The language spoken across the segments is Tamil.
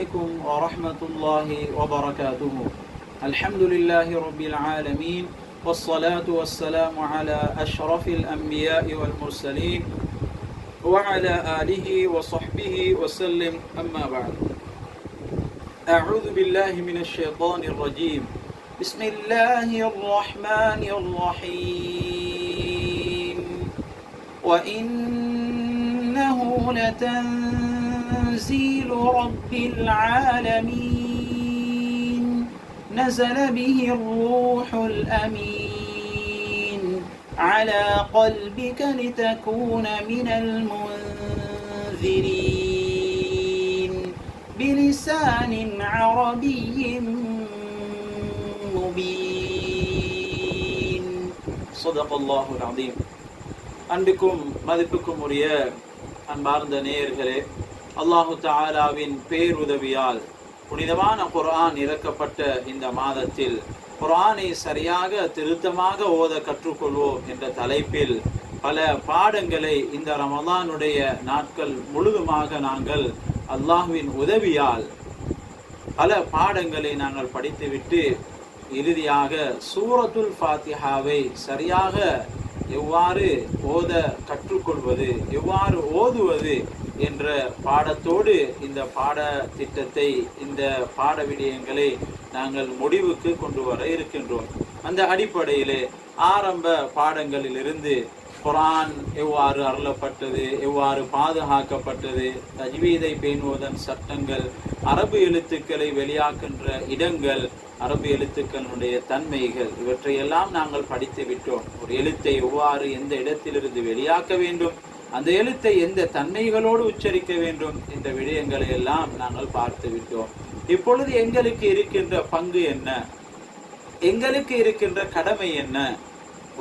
عليكم ورحمة الله وبركاته. الحمد لله رب العالمين والصلاة والسلام على أشرف الأنبياء والمرسلين وعلى آله وصحبه وسلم. أما بعد أعوذ بالله من الشيطان الرجيم. بسم الله الرحمن الرحيم. وإنه لتنزيل رب العالمين نزل به الروح الأمين على قلبك لتكون من المنذرين بلسان عربي مبين صدق الله العظيم அன்பிற்கும் மதிப்புக்கும் உரிய அன்பார்ந்த நேயர்களே அல்லாஹு தாலாவின் பேருதவியால் புனிதமான குரான் இறக்கப்பட்ட இந்த மாதத்தில் குரானை சரியாக திருத்தமாக ஓத கற்றுக்கொள்வோம் என்ற தலைப்பில் பல பாடங்களை இந்த ரமலானுடைய நாட்கள் முழுதுமாக நாங்கள் அல்லாஹுவின் உதவியால் பல பாடங்களை நாங்கள் படித்துவிட்டு இறுதியாக சூரத்துல் ஃபாத்திஹாவை சரியாக எவ்வாறு ஓத கற்றுக்கொள்வது எவ்வாறு ஓதுவது என்ற பாடத்தோடு இந்த பாட திட்டத்தை இந்த பாட விடயங்களை நாங்கள் முடிவுக்கு கொண்டு வர இருக்கின்றோம். அந்த அடிப்படையிலே ஆரம்ப பாடங்களிலிருந்து குரான் எவ்வாறு அருளப்பட்டது எவ்வாறு பாதுகாக்கப்பட்டது தஜ்வீதை பேணுவதன் சட்டங்கள் அரபு எழுத்துக்களை வெளியாக்கின்ற இடங்கள் அரபு எழுத்துக்களுடைய தன்மைகள் இவற்றையெல்லாம் நாங்கள் படித்து விட்டோம். ஒரு எழுத்தை எவ்வாறு எந்த இடத்திலிருந்து வெளியாக்க வேண்டும் அந்த எழுத்தை எந்த தன்மைகளோடு உச்சரிக்க வேண்டும் என்ற விடயங்களை எல்லாம் நாங்கள் பார்த்து விட்டோம். இப்பொழுது எங்களுக்கு இருக்கின்ற பங்கு என்ன? எங்களுக்கு இருக்கின்ற கடமை என்ன?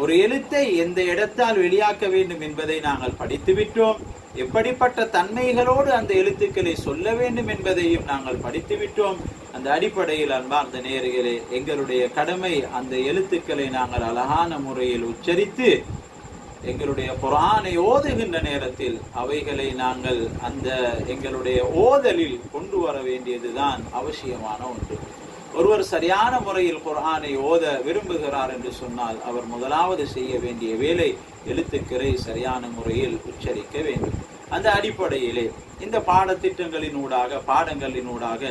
ஒரு எழுத்தை எந்த இடத்தால் வெளியாக்க வேண்டும் என்பதை நாங்கள் படித்துவிட்டோம். எப்படிப்பட்ட தன்மைகளோடு அந்த எழுத்துக்களை சொல்ல வேண்டும் என்பதையும் நாங்கள் படித்துவிட்டோம். அந்த அடிப்படையில் அன்பார்ந்த நேர்களே எங்களுடைய கடமை அந்த எழுத்துக்களை நாங்கள் அழகான முறையில் உச்சரித்து எங்களுடைய குரானை ஓதுகின்ற நேரத்தில் அவைகளை நாங்கள் அந்த எங்களுடைய ஓதலில் கொண்டு வர வேண்டியதுதான் அவசியமான ஒன்று. ஒருவர் சரியான முறையில் குரானை ஓத விரும்புகிறார் என்று சொன்னால் அவர் முதலாவது செய்ய வேண்டிய வேலை எழுத்துக்கரை சரியான முறையில் உச்சரிக்க வேண்டும். அந்த அடிப்படையிலே இந்த பாடத்திட்டங்களினூடாக பாடங்களினூடாக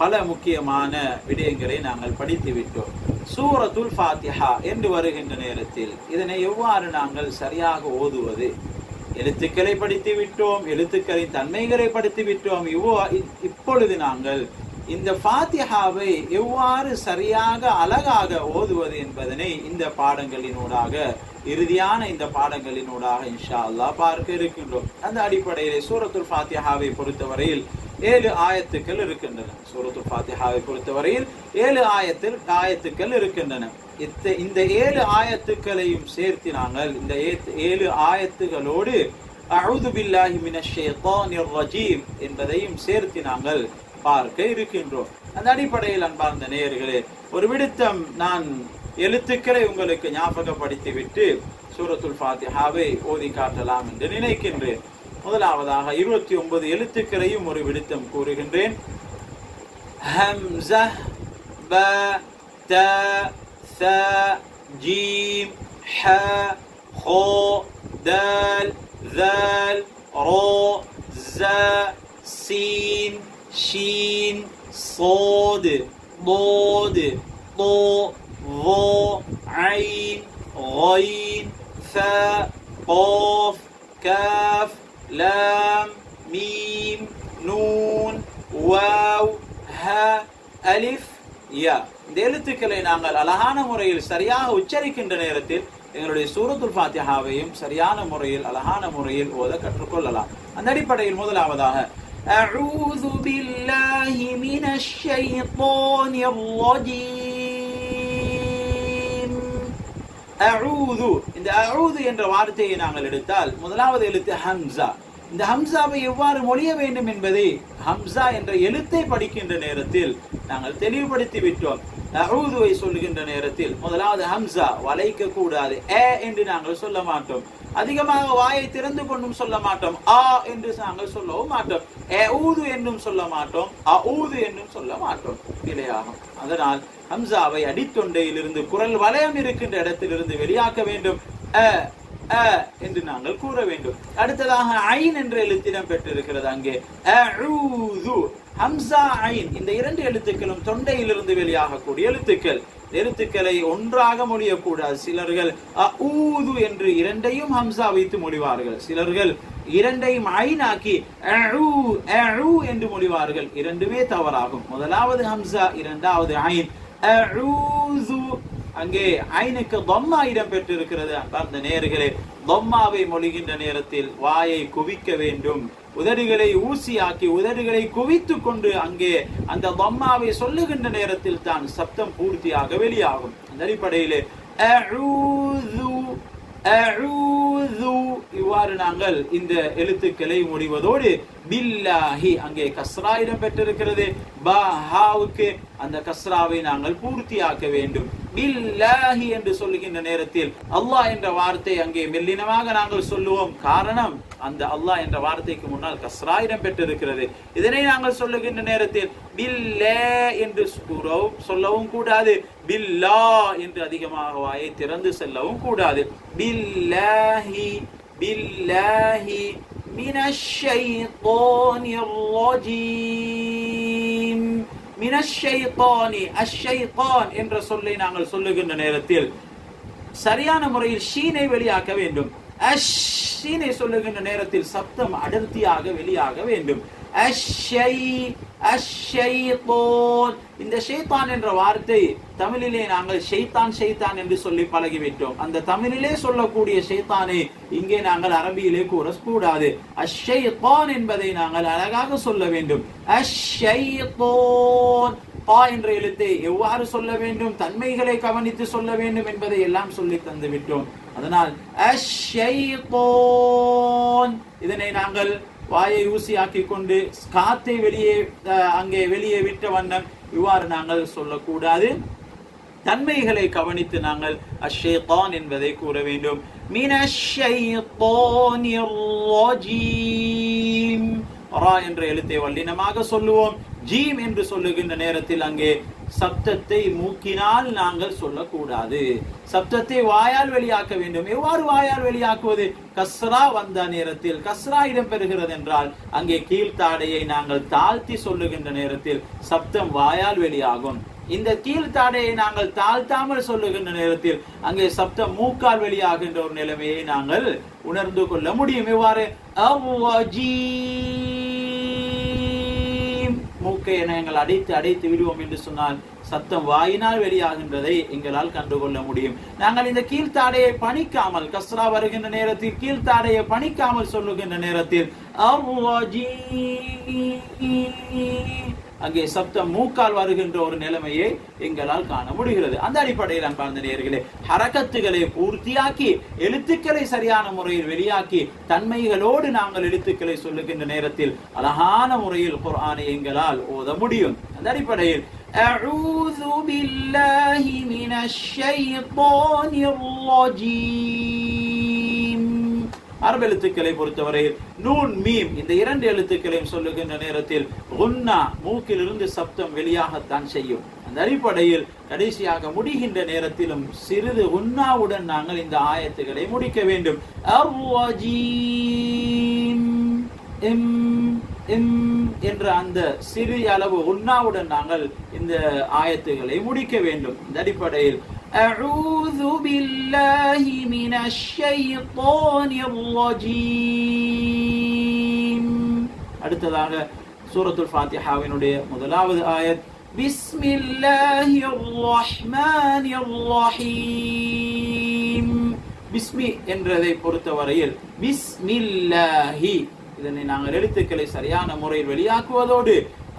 பல முக்கியமான விடயங்களை நாங்கள் படித்து விட்டோம் சூரத்துல் ஃபாத்திஹா என்று வருகின்ற நேரத்தில் இதனை எவ்வாறு நாங்கள் சரியாக ஓதுவது? எழுத்துக்களை படித்து விட்டோம் எழுத்துக்களின் தன்மைகளை படித்து விட்டோம் இவ்வோ இப்பொழுது நாங்கள் இந்த ஃபாத்திஹாவை எவ்வாறு சரியாக அழகாக ஓதுவது என்பதனை இந்த பாடங்களினூடாக இறுதியான இந்த பாடங்களினூடாக இன்ஷா அல்லா பார்க்க இருக்கின்றோம். அந்த அடிப்படையிலே சூரத்துல் ஃபாத்திஹாவை பொறுத்தவரையில் ஏழு ஆயத்துக்கள் இருக்கின்றன. சூரத்துல் ஃபாத்திஹாவை பொறுத்தவரையில் ஏழு ஆயத்தில் ஆயத்துக்கள் இருக்கின்றன. இத்த இந்த ஏழு ஆயத்துக்களையும் சேர்த்து நாங்கள் இந்த ஏழு ஆயத்துகளோடு அழுது பில்லாஹி மினஷ் ஷைத்தானிர் ரஜீம் என்பதையும் சேர்த்து நாங்கள் பார்க்க இருக்கின்றோம் அந்த அடிப்படையில் அன்பார்ந்த நேயர்களே ஒரு விடுத்தம் நான் எழுத்துக்களை உங்களுக்கு ஞாபகப்படுத்தி விட்டு சூரத்துல் ஃபாத்திஹாவை ஓதி காட்டலாம் என்று நினைக்கின்றேன் முதலாவதாக இருபத்தி ஒன்பது எழுத்துக்களையும் ஒரு விடுத்தம் கூறுகின்றேன் ஹம்ஸ ப த ث جيم ح خو دال ذال رو ز سين شين صاد ضاد طو ظو عين غين ثاء قاف كاف لام ميم نون واو ها அலிஃப் யா இந்த எழுத்துக்களை நாங்கள் அழகான முறையில் சரியாக உச்சரிக்கின்ற நேரத்தில் எங்களுடைய சூரத்துல் ஃபாத்திஹாவையும் சரியான முறையில் அழகான முறையில் ஓத கற்றுக்கொள்ளலாம் அந்த அடிப்படையில் முதலாவதாக أعوذ بالله من الشيطان الرجيم أعوذ இந்த அஊது என்ற வார்த்தையை நாங்கள் எடுத்தால் முதலாவது எழுத்து ஹம்சா இந்த ஹம்சாவை எவ்வாறு மொழிய வேண்டும் என்பதை ஹம்சா என்ற எழுத்தை படிக்கின்ற நேரத்தில் நாங்கள் தெளிவுபடுத்தி விட்டோம் அஊதுவை சொல்லுகின்ற நேரத்தில் முதலாவது ஹம்சா வளைக்க கூடாது ஏ என்று நாங்கள் சொல்ல மாட்டோம் அதிகமாக வாயை திறந்து கொண்டும் சொல்ல மாட்டோம். ஆ என்று நாங்கள் சொல்லவும் மாட்டோம். ஏ ஊது என்றும் சொல்ல மாட்டோம். அ ஊது என்றும் சொல்ல மாட்டோம். இல்லையாகும் அதனால் ஹம்சாவை அடித்தொண்டையிலிருந்து குரல் வலயம் இருக்கின்ற இடத்திலிருந்து வெளியாக்க வேண்டும். அ என்று நாங்கள் கூற வேண்டும். அடுத்ததாக ஐன் என்ற எழுத்திடம் பெற்றிருக்கிறது அங்கே. ஹம்சா ஐன். இந்த இரண்டு எழுத்துக்களும் தொண்டையிலிருந்து வெளியாகக்கூடிய எழுத்துக்கள். எழுத்துக்களை ஒன்றாக மொழியக்கூடாது. சிலர்கள் ஊது என்று இரண்டையும் ஹம்சா வைத்து மொழிவார்கள். சிலர்கள் இரண்டையும் ஐநாக்கி என்று மொழிவார்கள். இரண்டுமே தவறாகும். முதலாவது ஹம்சா இரண்டாவது ஐன். அஊது அங்கே ஐனுக்கு தொம்மா இடம் பெற்றிருக்கிறது. அந்த நேர்களே தொம்மாவை மொழிகின்ற நேரத்தில் வாயை குவிக்க வேண்டும். உதடுகளை ஊசியாக்கி உதடுகளை குவித்து கொண்டு அங்கே அந்த தொம்மாவை சொல்லுகின்ற நேரத்தில் தான் சப்தம் பூர்த்தியாக வெளியாகும். அந்த அடிப்படையிலே இவ்வாறு நாங்கள் இந்த எழுத்துக்களை முடிவதோடு பில்லாஹி அங்கே கஸ்ரா இடம் பெற்றிருக்கிறது பாஹாவுக்கு அந்த கஸ்ராவை நாங்கள் பூர்த்தியாக்க வேண்டும். பில்லாஹி என்று சொல்லுகின்ற நேரத்தில் அல்லாஹ் என்ற வார்த்தை அங்கே மெல்லினமாக நாங்கள் சொல்லுவோம். காரணம் அந்த அல்லாஹ் என்ற வார்த்தைக்கு முன்னால் கஸ்ரா இடம் பெற்றிருக்கிறது இதனை நாங்கள் சொல்லுகின்ற நேரத்தில் பில்லே என்று கூறவும் சொல்லவும் கூடாது. பில்லா என்று அதிகமாக வாயை திறந்து செல்லவும் கூடாது. பில்லாஹி பில்லாஹி من الشيطان الرجيم من الشيطان الشيطان என்ற சொல்லை நாங்கள் சொல்லுகின்ற நேரத்தில் சரியான முறையில் ஷீனை வெளியாக்க வேண்டும் அஷ் ஷீனை சொல்லுகின்ற நேரத்தில் சப்தம் அடர்த்தியாக வெளியாக வேண்டும் அஷ்ஷை அஷைத்தோன். இந்த ஷைத்தான் என்ற வார்த்தை தமிழிலே நாங்கள் ஷைத்தான் ஷைத்தான் என்று சொல்லி பழகிவிட்டோம். அந்த தமிழிலே சொல்லக்கூடிய ஷைத்தானை இங்கே நாங்கள் அரபியிலே கூற கூடாது என்பதை நாங்கள் அழகாக சொல்ல வேண்டும். அஷைத்தோன். பா என்ற எழுத்தை எவ்வாறு சொல்ல வேண்டும்? தன்மைகளை கவனித்து சொல்ல வேண்டும் என்பதை எல்லாம் சொல்லி தந்து விட்டோம் அதனால் அஷ்ஷைத்தோன் இதனை நாங்கள் வாயை ஊசியாக்கி கொண்டு காத்தை வெளியே அங்கே வெளியே விட்ட வண்ணம் இவ்வாறு நாங்கள் சொல்லக்கூடாது. தன்மைகளை கவனித்து நாங்கள் அஷேதான் என்பதை கூற வேண்டும். மினஷ்ஷைத்தானிர் ரா என்ற எழுத்தை வல்லினமாக சொல்லுவோம். ஜீம் என்று சொல்லுகின்ற நேரத்தில் அங்கே சப்தத்தை மூக்கினால் நாங்கள் சொல்லக்கூடாது. சப்தத்தை வாயால் வெளியாக்க வேண்டும். எவ்வாறு வாயால் வெளியாக்குவது? கஸ்ரா வந்த நேரத்தில் கஸ்ரா இடம்பெறுகிறது என்றால் அங்கே கீழ்த்தாடையை நாங்கள் தாழ்த்தி சொல்லுகின்ற நேரத்தில் சப்தம் வாயால் வெளியாகும். இந்த கீழ்த்தாடையை நாங்கள் தாழ்த்தாமல் சொல்லுகின்ற நேரத்தில் அங்கே சப்தம் மூக்கால் வெளியாகின்ற ஒரு நிலைமையை நாங்கள் உணர்ந்து கொள்ள முடியும். இவ்வாறு துக்கை என எங்கள் அடைத்து அடைத்து விடுவோம் என்று சொன்னால் சத்தம் வாயினால் வெளியாகின்றதை எங்களால் கண்டுகொள்ள முடியும். நாங்கள் இந்த கீழ்த்தாடையை பணிக்காமல் கஸ்ரா வருகின்ற நேரத்தில் கீழ்த்தாடையை பணிக்காமல் சொல்லுகின்ற நேரத்தில் அவ்வஜீம் அங்கே சப்தம் மூக்கால் வருகின்ற ஒரு நிலைமையை எங்களால் காண முடிகிறது அந்த அடிப்படையில் அன்பார்ந்த நேயர்களே ஹரக்கத்துகளை பூர்த்தியாக்கி எழுத்துக்களை சரியான முறையில் வெளியாக்கி தன்மைகளோடு நாங்கள் எழுத்துக்களை சொல்லுகின்ற நேரத்தில் அழகான முறையில் குர்ஆனை எங்களால் ஓத முடியும் அந்த அடிப்படையில் أعوذ بالله من الشيطان الرجيم அரபு எழுத்துக்களை பொறுத்தவரையில் நூன் மீம் இந்த இரண்டு எழுத்துக்களையும் சொல்லுகின்ற நேரத்தில் உன்னா மூக்கிலிருந்து சப்தம் வெளியாகத்தான் செய்யும். அந்த அடிப்படையில் கடைசியாக முடிகின்ற நேரத்திலும் சிறிது உன்னாவுடன் நாங்கள் இந்த ஆயத்துக்களை முடிக்க வேண்டும். அர்வஜீம் எம் என்ற அந்த சிறிய அளவு உண்ணாவுடன் நாங்கள் இந்த ஆயத்துகளை முடிக்க வேண்டும். இந்த அடிப்படையில் أعوذ بالله من الشيطان الرجيم அடுத்ததாக சூரத்துல் ஃபாத்திஹாவினுடைய முதலாவது ஆயத் بسم الله الرحمن الرحيم பிஸ்மி என்றதை பொறுத்தவரையில் பிஸ்மில்லாஹி இதனை நாங்கள் எழுத்துக்களை சரியான முறையில் வெளியாக்குவதோடு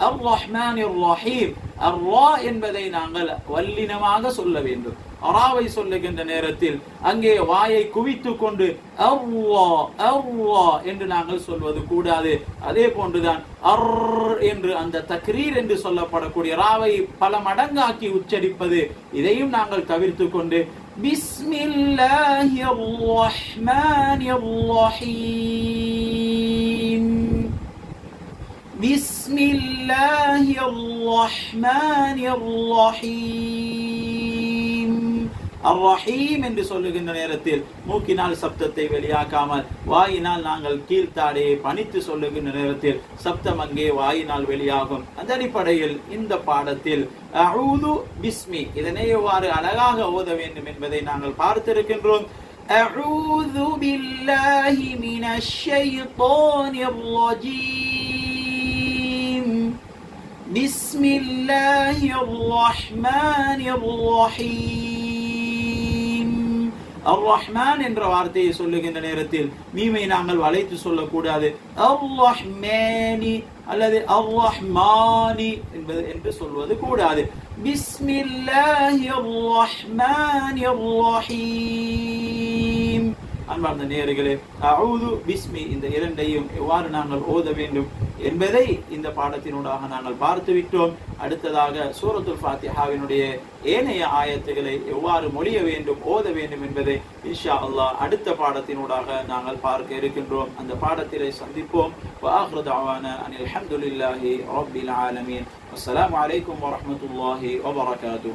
அர் ரஹ்மான் ரஹீம் அர்ரா என்பதை நாங்கள் வல்லினமாக சொல்ல வேண்டும். அராவை சொல்லுகின்ற நேரத்தில் அங்கே வாயை குவித்து கொண்டு அவ்வா அவ்வா என்று நாங்கள் சொல்வது கூடாது. அதே போன்றுதான் அர் என்று அந்த தக்ரீர் என்று சொல்லப்படக்கூடிய ராவை பல மடங்காக்கி உச்சரிப்பது. இதையும் நாங்கள் தவிர்த்து கொண்டு பிஸ்மில்லாஹி ரஹ்மானிர் ரஹீம். بسم الله الرحمن الرحيم الرحيم என்று சொல்லுகின்ற நேரத்தில் மூக்கினால் சப்தத்தை வெளியாக்காமல் வாயினால் நாங்கள் கீழ்த்தாடையை பணித்து சொல்லுகின்ற நேரத்தில் சப்தம் அங்கே வாயினால் வெளியாகும் அந்த அடிப்படையில் இந்த பாடத்தில் அஊது பிஸ்மி இதனை எவ்வாறு அழகாக ஓத வேண்டும் என்பதை நாங்கள் பார்த்திருக்கின்றோம் أعوذ بالله من الشيطان الرجيم بسم الله الرحمن الرحيم الرحمن என்ற வார்த்தையை சொல்லுகின்ற நேரத்தில் மீமை நாங்கள் வளைத்து சொல்லக்கூடாது அர்ரஹ்மானி அல்லது அர்ரஹ்மானி என்பது என்று சொல்வது கூடாது பிஸ்மில்லாஹி ரஹ்மானி ரஹீம் அன்பார்ந்த நேயர்களே அவுது பிஸ்மி இந்த இரண்டையும் எவ்வாறு நாங்கள் ஓத வேண்டும் என்பதை இந்த பாடத்தினூடாக நாங்கள் பார்த்துவிட்டோம். அடுத்ததாக சூரத்துல் ஃபாத்திஹாவினுடைய ஏனைய ஆயத்துகளை எவ்வாறு மொழிய வேண்டும் ஓத வேண்டும் என்பதை இன்ஷா அல்லாஹ் அடுத்த பாடத்தினூடாக நாங்கள் பார்க்க இருக்கின்றோம். அந்த பாடத்திலே சந்திப்போம். அனில் அஸ்லாம் வலைக்கம் வரமத்துல்லாஹி வபரகாத்து